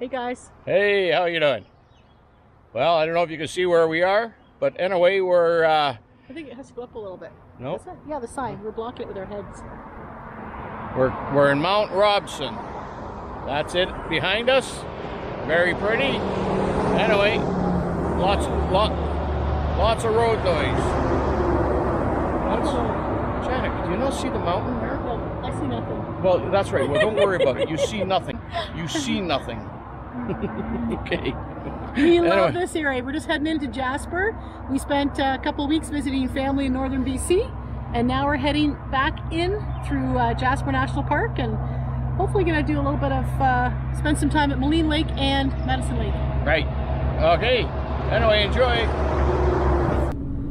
Hey guys. Hey, how you doing? Well, I don't know if you can see where we are, but anyway, we're uh, I think it has to go up a little bit. Nope. Is it? Yeah, the sign. We're blocking it with our heads. we're we're in Mount Robson. That's it behind us. Very pretty. Anyway, lots lot lots of road noise. That's, Janet, do you not see the mountain there? No, I see nothing. Well, that's right. Well, don't worry about it. You see nothing. You see nothing. okay. We love Anyway. this area. We're just heading into Jasper. We spent uh, a couple of weeks visiting family in northern BC, and now we're heading back in through uh, Jasper National Park, and hopefully going to do a little bit of uh, spend some time at Maligne Lake and Medicine Lake. Right. Okay. Anyway, enjoy.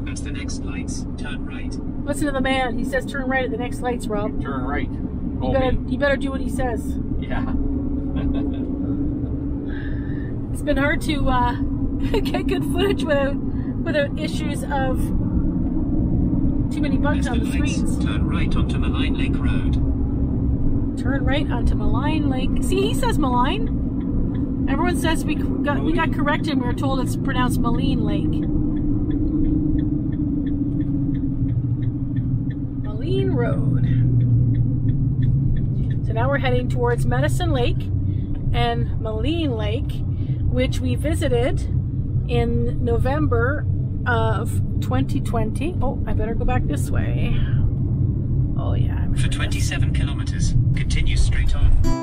That's the next lights, turn right. Listen to the man. He says turn right at the next lights, Rob. Turn right. You better, you better do what he says. Yeah. It's been hard to uh, get good footage without without issues of too many bugs on the lights, screens. turn right onto Malign Lake Road. Turn right onto Malign Lake. See, he says Malign. Everyone says we got we got corrected. and We were told it's pronounced Maline Lake. Maline Road. So now we're heading towards Medicine Lake and Maline Lake, which we visited in November of 2020. Oh, I better go back this way. Oh yeah. For remember this. 27 kilometers, continue straight on.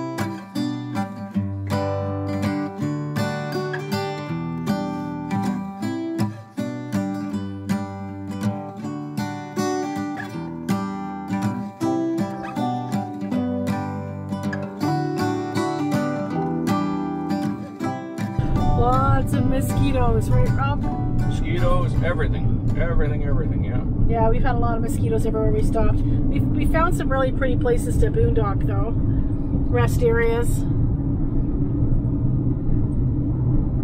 Mosquitoes, right, Rob? Mosquitoes, everything, everything, everything. Yeah. Yeah, we've had a lot of mosquitoes everywhere we stopped. We we found some really pretty places to boondock though, rest areas.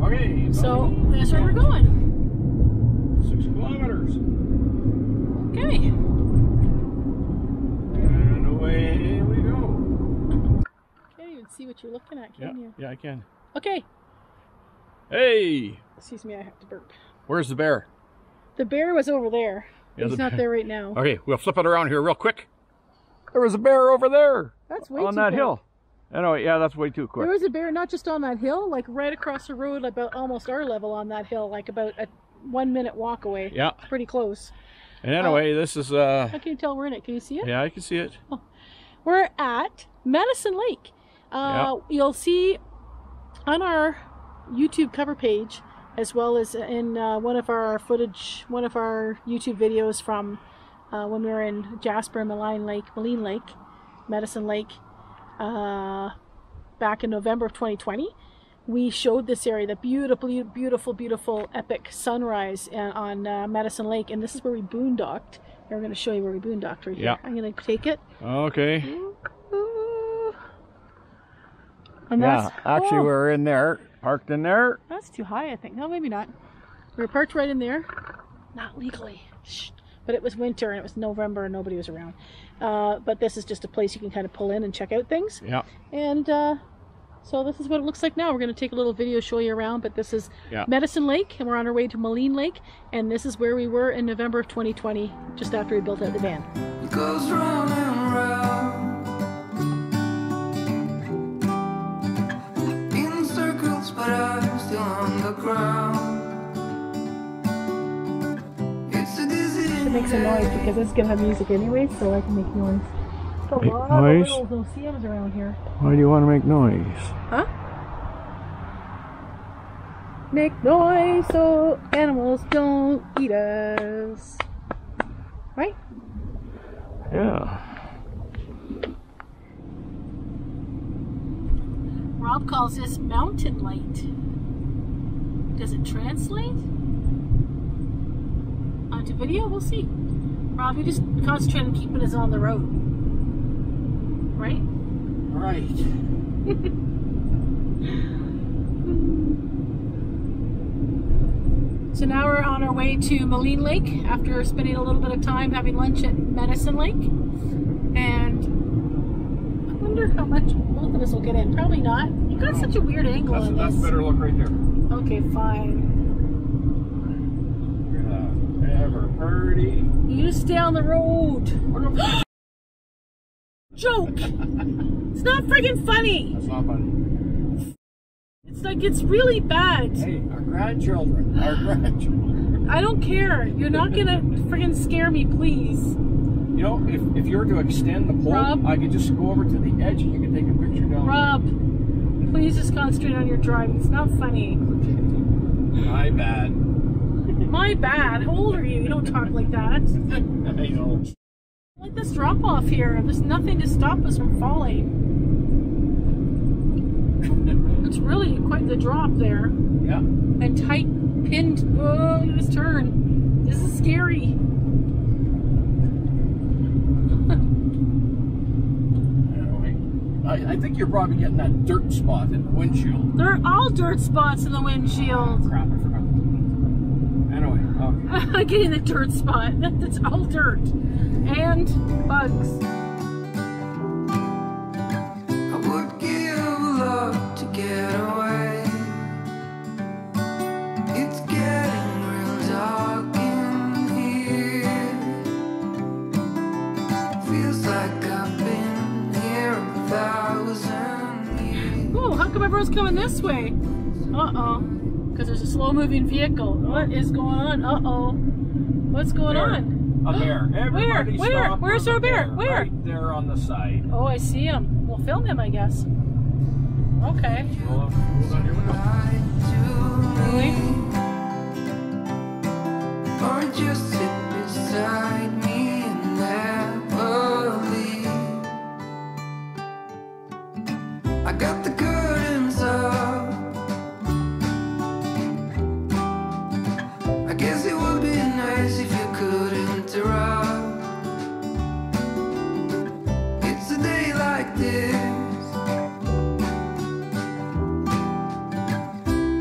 Okay. So that's where we're going. Six kilometers. Okay. And away we go. Okay, you can see what you're looking at, Yeah. can you? Yeah, I can. Okay. Hey, Excuse me, I have to burp. where's the bear? The bear was over there. Yeah, He's the not there right now. Okay, we'll flip it around here real quick. There was a bear over there That's way too. on that quick. hill. Anyway, yeah, that's way too quick. There was a bear not just on that hill, like right across the road, about almost our level on that hill, like about a one minute walk away. Yeah. Pretty close. And anyway, this is uh, How can you tell we're in it? Can you see it? yeah, I can see it. We're at Medicine Lake. Uh, You'll see on our YouTube cover page, as well as in uh, one of our footage, one of our YouTube videos from uh, when we were in Jasper, Malign Lake, Maline Lake, Medicine Lake, uh, back in November of 2020. We showed this area, the beautiful, beautiful, beautiful, epic sunrise uh, on uh, Medicine Lake, and this is where we boondocked. And we're going to show you where we boondocked right here. Yeah. I'm going to take it. Okay. And Yeah, that's, actually, oh, we're in there, parked in there. that's too high, I think. No, maybe not. We were parked right in there. Not legally. Shh. But it was winter and it was November and nobody was around. Uh, but this is just a place you can kind of pull in and check out things. Yeah. And uh, so this is what it looks like now. We're going to take a little video, show you around. But this is Yeah. Medicine Lake, and we're on our way to Maligne Lake. And this is where we were in November of 2020, just after we built out the van. Circles, still on the ground. It's a dizzy It makes a noise because it's going to have music anyway, so I can make noise. There's a Make lot noise? of little OCMs around here. Why do you want to make noise? Huh? Make noise so animals don't eat us. Right? Yeah. Rob calls this mountain light. Does it translate? Onto video? We'll see. Rob, you just concentrate on keeping us on the road. Right? Right. So now we're on our way to Maligne Lake after spending a little bit of time having lunch at Medicine Lake. And how much both of us will get in. Probably not. You got such a weird angle That's, that's this. better look right there. Okay, fine. Ever pretty. You stay on the road. Joke. it's not friggin' funny. That's not funny. It's like it's really bad. Hey, our grandchildren. Our grandchildren. I don't care. You're not gonna friggin' scare me, please. You know, if, if you were to extend the pole, Rob? I could just go over to the edge and you can take a picture down Rob, please just concentrate on your driving. It's not funny. My bad. My bad. How old are you? You don't talk like that. I know. Like this drop off here. There's nothing to stop us from falling. It's really quite the drop there. Yeah. And tight pinned. Oh, this turn. This is scary. Anyway, I, I think you're probably getting that dirt spot in the windshield. There are all dirt spots in the windshield. Crap, I forgot. Anyway, okay. Um. Getting the dirt spot. That's all dirt. And bugs. Coming this way? Uh-oh. Because there's a slow-moving vehicle. What is going on? Uh-oh. What's going There. on? A bear. Everybody Where? stop Where's our bear? Where? Right there on the side. Oh, I see him. We'll film him, I guess. Okay. Roll up- roll down your window. Really? or just sit beside me and never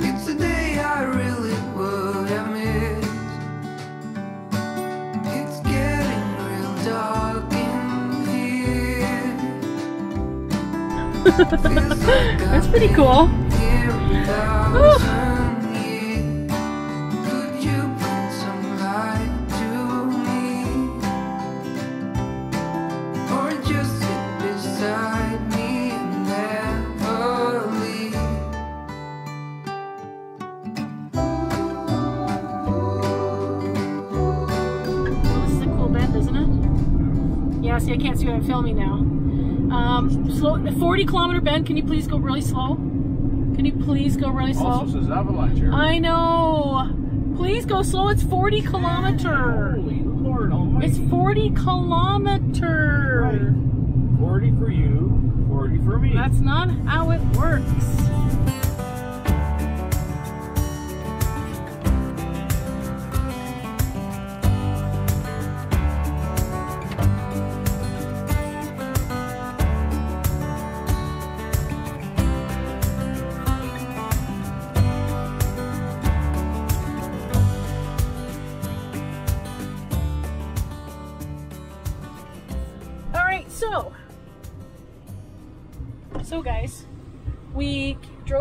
It's a day I really would have missed. It's getting real dark in here. That's pretty cool. Yeah, see, I can't see what I'm filming now. Um, slow, 40 kilometer bend. Can you please go really slow? Can you please go really slow? Also says avalanche. I know. Please go slow. It's 40 kilometer. Holy Lord Almighty. It's 40 kilometer. 40 for you, 40 for me. That's not how it works.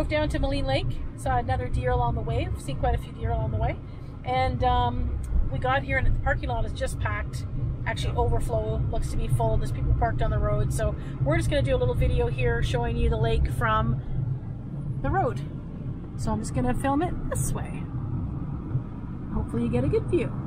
Drove down to Maligne Lake, saw another deer along the way. We've seen quite a few deer along the way, and um, we got here and the parking lot is just packed. Actually, overflow looks to be full. There's people parked on the road, so we're just going to do a little video here showing you the lake from the road. So I'm just going to film it this way. Hopefully, you get a good view.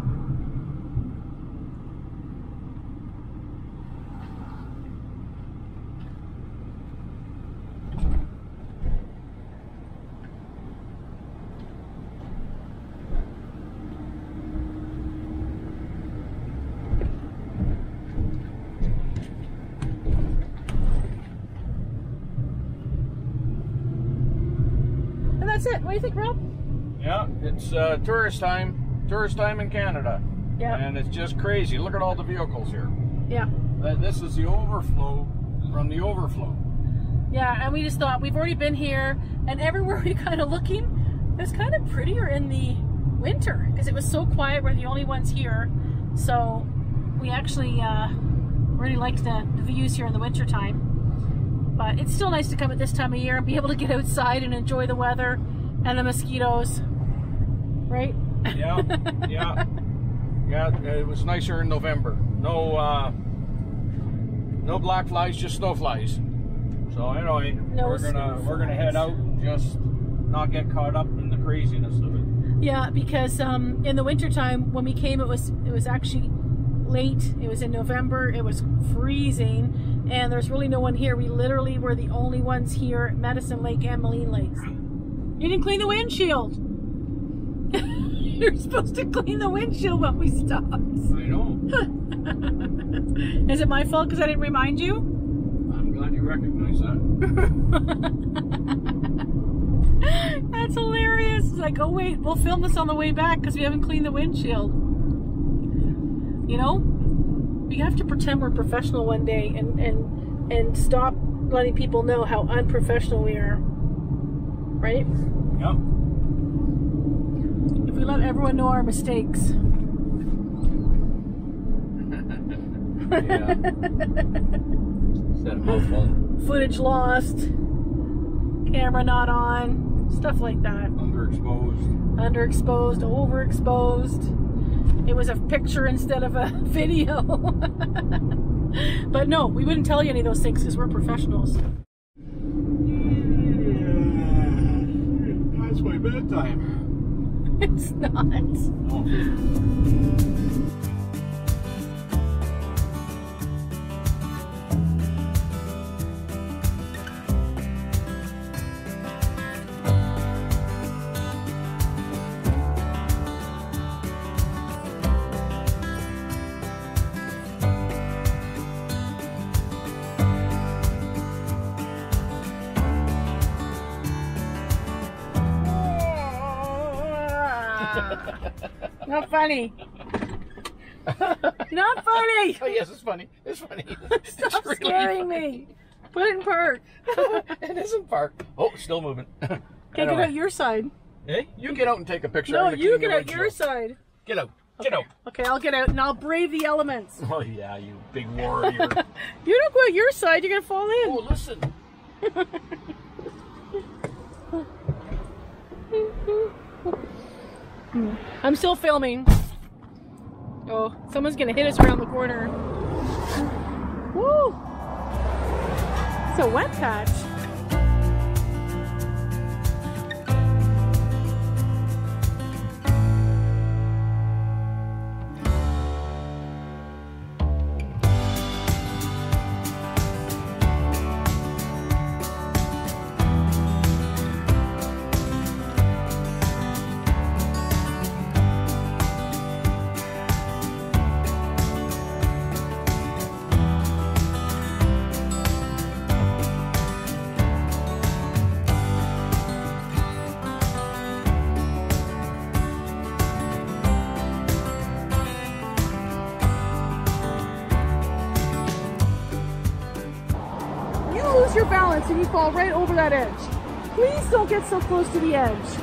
And it. You think, Rob? Yeah, it's uh, tourist time. Tourist time in Canada. Yeah. And it's just crazy. Look at all the vehicles here. Yeah. Uh, This is the overflow from the overflow. Yeah, and we just thought we've already been here, and everywhere we kind of looking, it's kind of prettier in the winter because it was so quiet. We're the only ones here, so we actually uh, really liked the, the views here in the winter time. But it's still nice to come at this time of year and be able to get outside and enjoy the weather and the mosquitoes. Right? Yeah, yeah, yeah. It was nicer in November. No, uh, no black flies, just snow flies. So anyway, No we're gonna we're gonna head out. Just not get caught up in the craziness of it. Yeah, because um, in the wintertime when we came, it was it was actually late. It was in November. It was freezing, and there's really no one here. We literally were the only ones here at Medicine Lake and Maligne Lakes. You didn't clean the windshield. You're supposed to clean the windshield when we stopped. I know. Is it my fault because I didn't remind you? I'm glad you recognize that. That's hilarious. It's like, oh wait, we'll film this on the way back because we haven't cleaned the windshield. You know, we have to pretend we're professional one day and and and stop letting people know how unprofessional we are. Right? Yep. If we let everyone know our mistakes. Yeah. Said a mouthful. Footage lost, camera not on, stuff like that. Underexposed. underexposed, overexposed. It was a picture instead of a video. but no, we wouldn't tell you any of those things because we're professionals. My bedtime. It's not. Oh, Not funny. Not funny. Oh yes, it's funny. It's funny. Stop it's really scaring funny. me. Put it in park. it isn't park. Oh, still moving. Okay, get out your side. Hey, you get out and take a picture. No, you get out your windshield. side. Get out. Get out. Okay, I'll get out and I'll brave the elements. Oh yeah, you big warrior. You don't go out your side, you're gonna fall in. oh, listen. I'm still filming. Oh, someone's gonna hit us around the corner. Woo! It's a wet patch. And you fall right over that edge. Please don't get so close to the edge.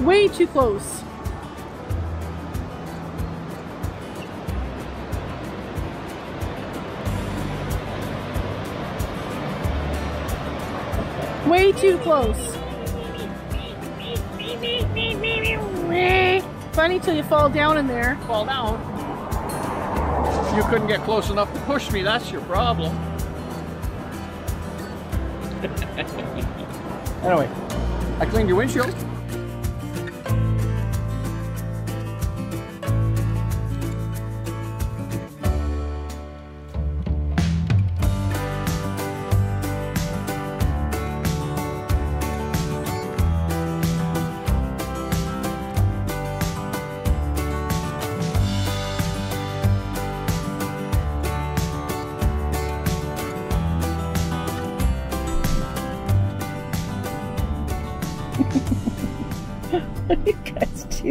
Way too close. Way too close. Funny till you fall down in there. Fall down. You couldn't get close enough to push me. That's your problem. anyway, I cleaned your windshield.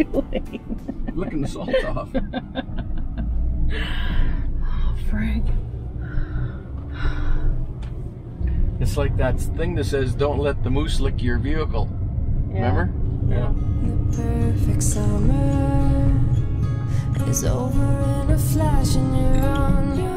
Doing? Licking the salt off. Oh, Frank. It's like that thing that says, "Don't let the moose lick your vehicle." Remember? Yeah. the perfect summer. is over in a flash and you're on your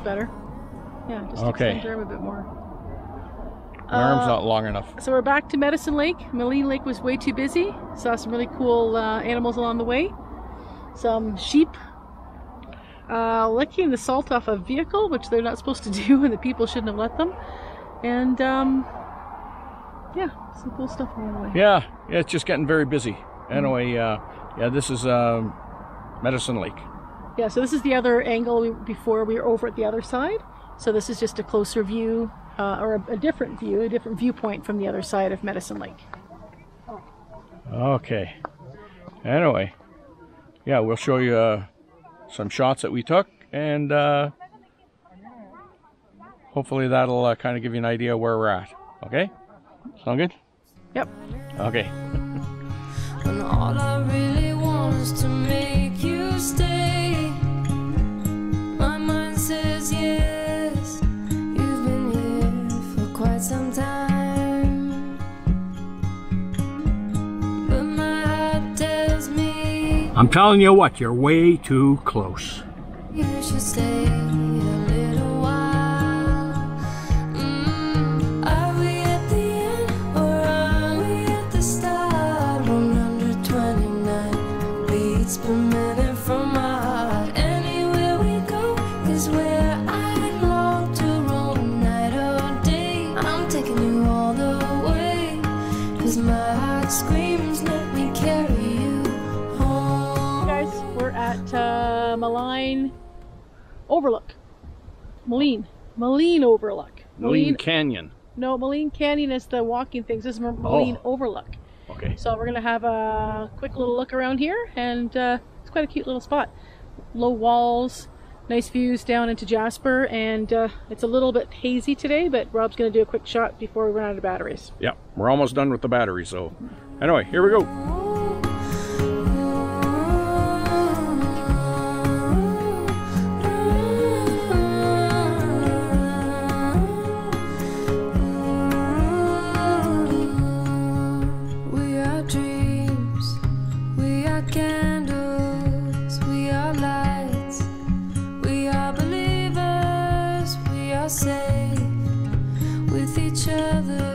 That's better. Yeah, just Okay. extend your arm a bit more. My arm's Uh, not long enough. So we're back to Medicine Lake. Maligne Lake was way too busy. Saw some really cool uh, animals along the way. Some sheep uh, licking the salt off a vehicle, which they're not supposed to do, and the people shouldn't have let them. And um, yeah, some cool stuff along the way. Yeah, yeah, it's just getting very busy. Anyway, uh, yeah, this is um, Medicine Lake. Yeah, so this is the other angle we, before we were over at the other side. So this is just a closer view, uh, or a, a different view, a different viewpoint from the other side of Medicine Lake. Okay. Anyway, yeah, we'll show you uh, some shots that we took, and uh, hopefully that'll uh, kind of give you an idea where we're at. Okay? Sound good? Yep. Okay. I'm telling you what, you're way too close. you should stay Maligne. Maligne Overlook. Maligne Canyon. No, Maligne Canyon is the walking things. This is Mo- Maligne Oh. Overlook. Okay. So we're gonna have a quick little look around here, and uh, it's quite a cute little spot. Low walls, nice views down into Jasper, and uh, it's a little bit hazy today, but Rob's gonna do a quick shot before we run out of batteries. Yeah, we're almost done with the battery, so anyway, here we go. With each other,